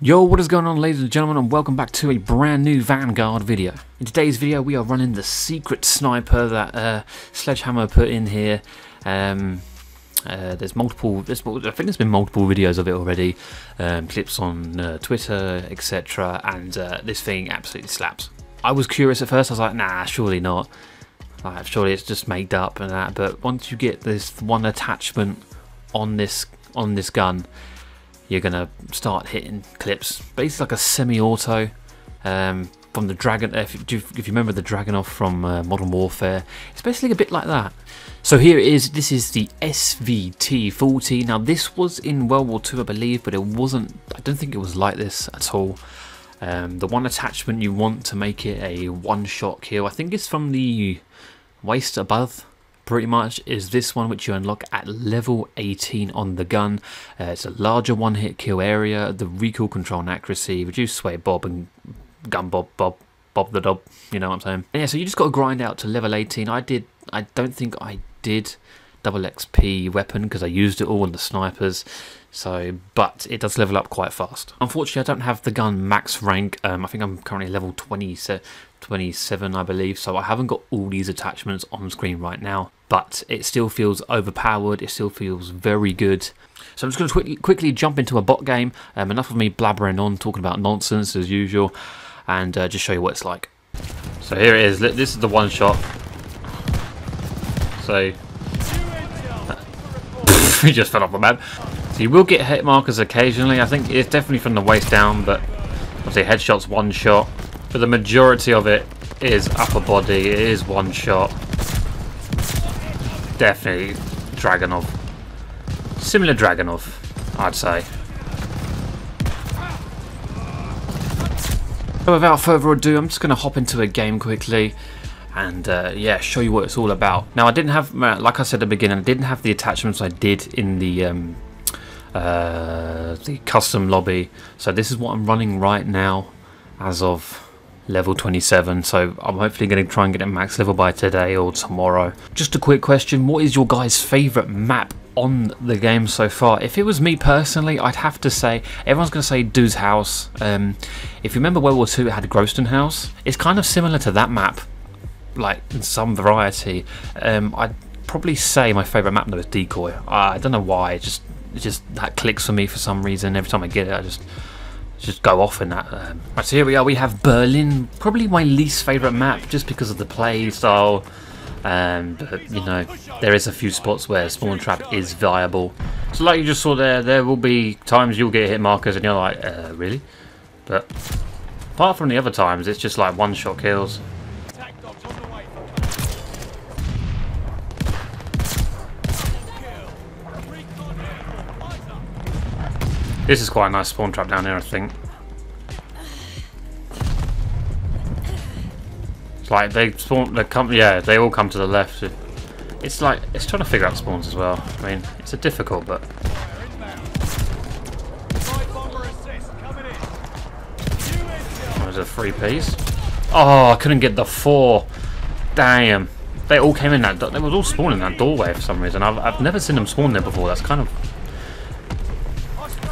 Yo, what is going on ladies and gentlemen and welcome back to a brand new Vanguard video. In today's video we are running the secret sniper that uh, Sledgehammer put in here. Um, uh, there's multiple, there's, I think there's been multiple videos of it already, um, clips on uh, Twitter, etc. And uh, this thing absolutely slaps. I was curious at first, I was like, nah, surely not. Like, surely it's just made up and that. But once you get this one attachment on this on this gun, you're gonna start hitting clips. Basically, like a semi-auto um, from the Dragon. If you, if you remember the Dragunov from uh, Modern Warfare, it's basically a bit like that. So here it is. This is the SVT-40. Now this was in World War II, I believe, but it wasn't. I don't think it was like this at all. Um, the one attachment you want to make it a one-shot kill, I think it's from the waist above pretty much is this one which you unlock at level 18 on the gun. Uh, it's a larger one hit kill area, the recoil control and accuracy, reduced sway bob and gun bob bob bob the dob, you know what I'm saying? Yeah, so you just got to grind out to level 18. I did, I don't think I did double XP weapon because I used it all on the snipers. So, but it does level up quite fast. Unfortunately, I don't have the gun max rank. Um, I think I'm currently level 20, 27, I believe. So I haven't got all these attachments on screen right now. But it still feels overpowered. It still feels very good. So I'm just going to quickly, jump into a bot game. Um, enough of me blabbering on, talking about nonsense as usual, and uh, just show you what it's like. So here it is. This is the one shot. So he just fell off the map. So you will get hit markers occasionally. I think it's definitely from the waist down, but obviously headshots one shot. But the majority of it is upper body. It is one shot. Definitely Dragunov. Similar Dragunov, I'd say. So without further ado, I'm just going to hop into a game quickly and uh, yeah, show you what it's all about. Now, I didn't have, like I said at the beginning, I didn't have the attachments I did in the um, uh, the custom lobby. So this is what I'm running right now, as of level 27. So I'm hopefully going to try and get it max level by today or tomorrow. Just a quick question: What is your guys' favorite map? On the game so far, if it was me personally, I'd have to say everyone's going to say Das Haus. Um, if you remember World War II, it had Groston House. It's kind of similar to that map, like in some variety. Um, I'd probably say my favourite map though is Decoy. I don't know why. It just it just that clicks for me for some reason. Every time I get it, I just just go off in that. Um. Right, so here we are. We have Berlin, probably my least favourite map, just because of the play style. Um, but you know, there is a few spots where spawn trap is viable. So like you just saw there, there will be times you'll get hit markers and you're like, uh, really? But apart from the other times, it's just like one shot kills. This is quite a nice spawn trap down here, I think. It's like they spawn, they come, yeah, they all come to the left. It's like it's trying to figure out spawns as well. I mean, it's a difficult, but intel. there's a free piece. Oh, I couldn't get the four. Damn. They all came in that. They was all spawning in that doorway for some reason. I've, I've never seen them spawn there before. That's kind of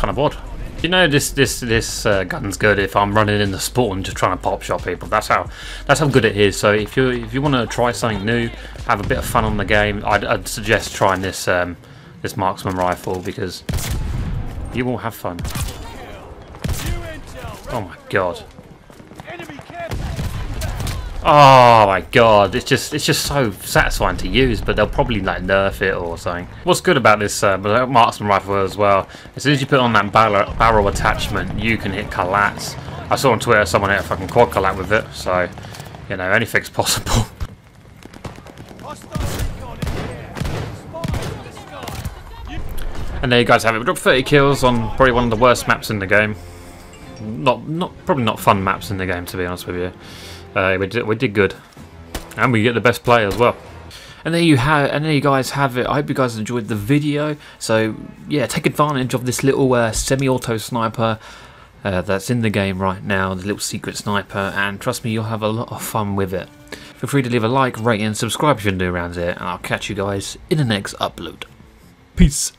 kind of odd. You know this this this uh, gun's good if I'm running in the spawn just trying to pop shot people. That's how that's how good it is. So if you if you want to try something new, have a bit of fun on the game, I'd, I'd suggest trying this um, this marksman rifle because you will have fun. Oh my god. Oh my god, it's just it's just so satisfying to use, but they'll probably like nerf it or something. What's good about this uh, marksman rifle as well, as soon as you put on that barrel, barrel attachment, you can hit collats. I saw on Twitter someone hit a fucking quad collat with it, so you know anything's possible. And there you guys have it. We dropped 30 kills on probably one of the worst maps in the game. not not probably not fun maps in the game to be honest with you. Uh, we did we did good, and we get the best play as well. And there you have, and there you guys have it. I hope you guys enjoyed the video. So yeah, take advantage of this little uh, semi-auto sniper uh, that's in the game right now, the little secret sniper, and trust me, you'll have a lot of fun with it. Feel free to leave a like, rate, and subscribe if you're new around here, and I'll catch you guys in the next upload. Peace.